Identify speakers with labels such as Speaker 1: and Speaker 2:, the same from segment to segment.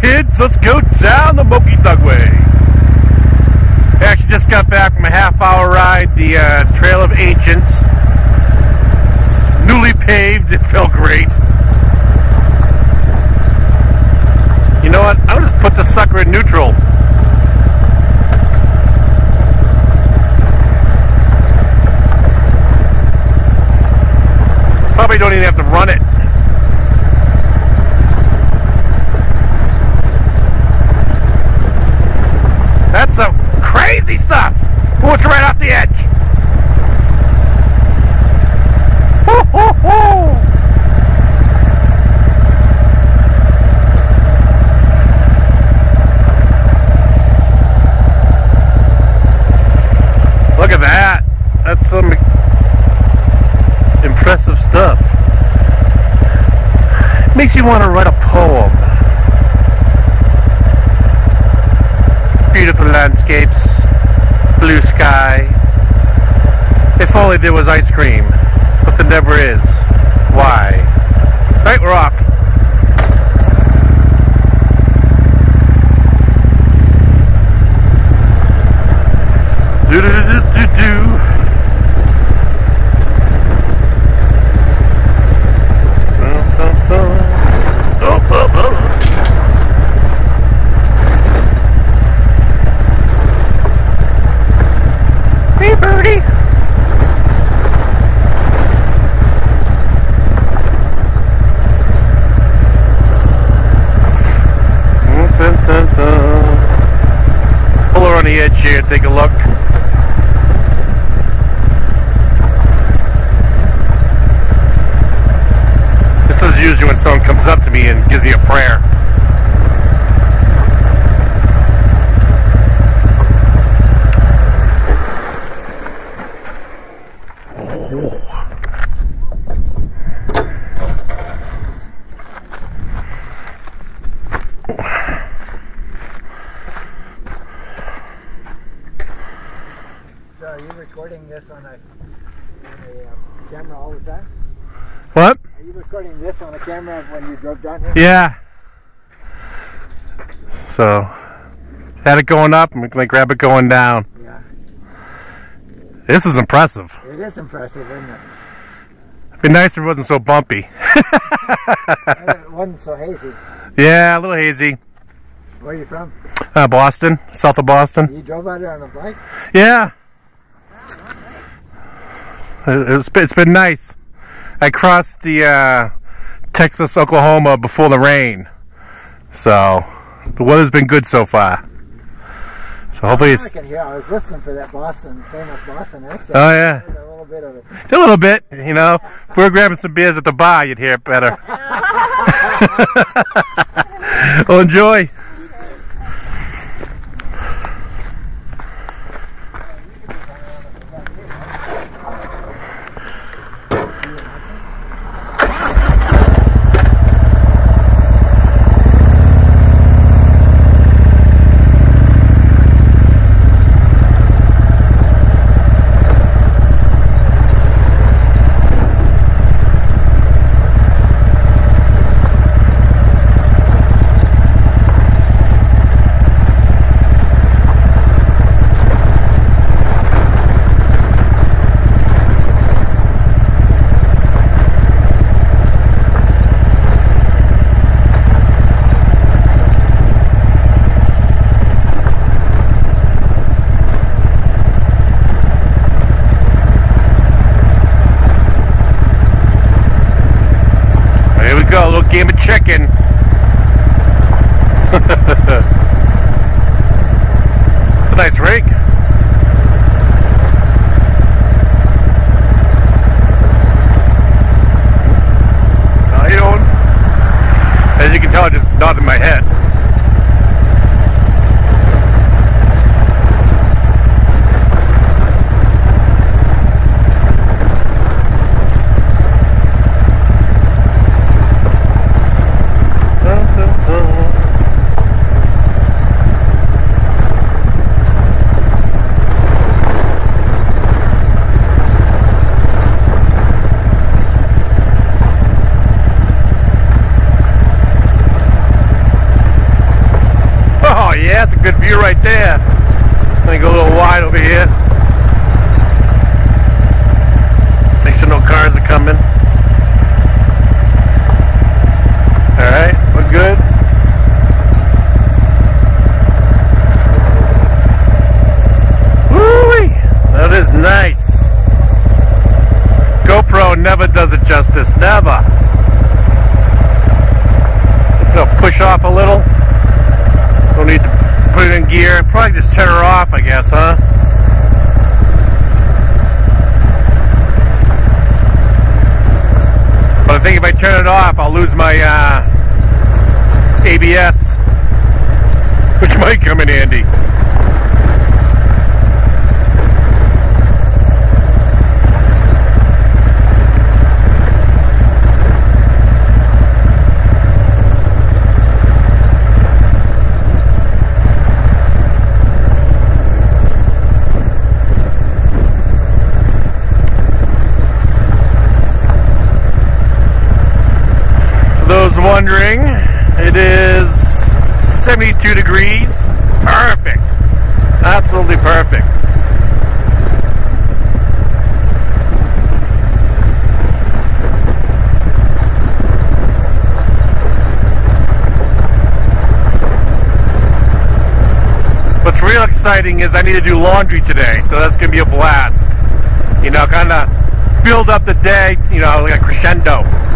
Speaker 1: kids, let's go down the Moki Dugway. I actually just got back from a half hour ride, the uh, Trail of Ancients. newly paved, it felt great. You know what? I'll just put the sucker in neutral. Probably don't even have to run it. That's some crazy stuff. What's right off the edge? Look at that. That's some impressive stuff. Makes you want to write If only there was ice cream, but there never is. Why? Right, we're off. Do do do do do. Dum, dum, dum. Oh, oh, oh. Hey, birdie. Dun, dun, dun. Pull her on the edge here, take a look. This is usually when someone comes up to me and gives me a prayer.
Speaker 2: So are you recording this on a, on a uh, camera all the time?
Speaker 1: What?
Speaker 2: Are you recording this on a camera when you drove down here?
Speaker 1: Yeah. So, had it going up, I'm gonna grab it going down.
Speaker 2: Yeah.
Speaker 1: This is impressive.
Speaker 2: It is impressive, isn't it?
Speaker 1: It'd be nice if it wasn't so bumpy.
Speaker 2: It wasn't so hazy.
Speaker 1: yeah, a little hazy.
Speaker 2: Where are you from?
Speaker 1: Uh, Boston, south of Boston.
Speaker 2: You drove out here on a bike?
Speaker 1: Yeah. It- It's been, it's been nice. I crossed the uh, Texas Oklahoma before the rain, so the weather's been good so far. So hopefully
Speaker 2: I
Speaker 1: it's
Speaker 2: hear. I was listening for that Boston, famous Boston accent.
Speaker 1: Oh, yeah.
Speaker 2: A little bit of it.
Speaker 1: a little bit, you know. If we were grabbing some beers at the bar, you'd hear it better. well, enjoy. Here little game chicken. it's a nice rig. How you doing? As you can tell, I just nodded my head. Dun, dun, dun. good view right there. I'm gonna go a little wide over here. Make sure no cars are coming. Alright, we're good. Woo-wee! That is nice. GoPro never does it justice. Never. Push off a little. Don't need to put it in gear. Probably just turn her off, I guess, huh? But I think if I turn it off, I'll lose my uh, ABS, which might come in handy. For those wondering, it is 72 degrees. Perfect. Absolutely perfect. What's real exciting is I need to do laundry today, so that's going to be a blast. You know, kind of build up the day, you know, like a crescendo.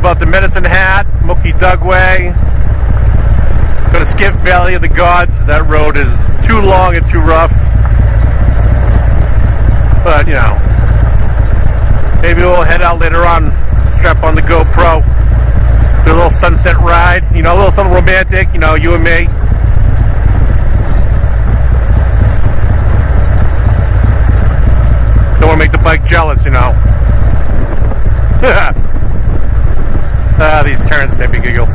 Speaker 1: Drove out the Mexican Hat, Moki Dugway. Gonna skip Valley of the Gods. That road is too long and too rough. But, you know, maybe we'll head out later on, strap on the GoPro, do a little sunset ride. You know, a little something romantic, you know, you and me. Don't want to make the bike jealous, you know. ah, these turns make me giggle.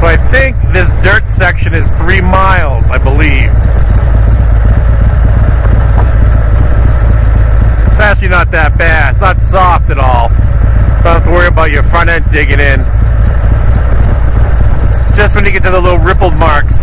Speaker 1: So I think this dirt section is three miles, I believe. It's actually not that bad. It's not soft at all. Don't have to worry about your front end digging in. Just when you get to the little rippled marks.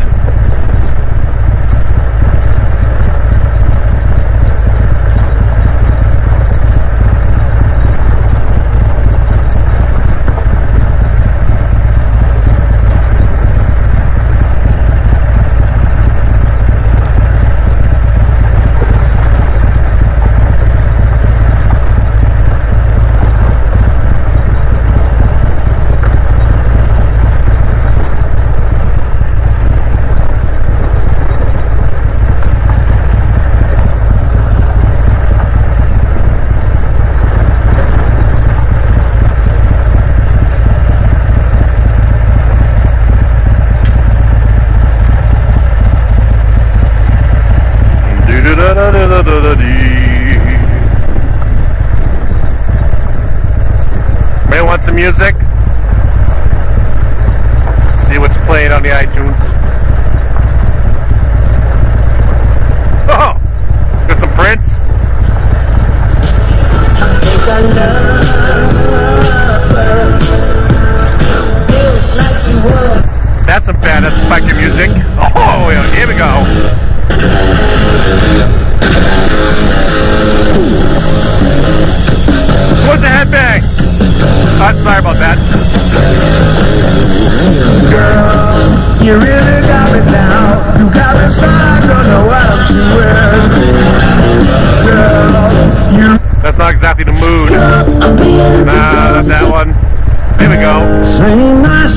Speaker 1: Do-do-da-da-da-da-da-dee. Man want some music? See what's playing on the iTunes. Sorry about that.
Speaker 3: You really got me down. You got me don't know what I'm doing. Girl, you
Speaker 1: That's not exactly the mood. Nah, not that one. Here we go.
Speaker 3: sing my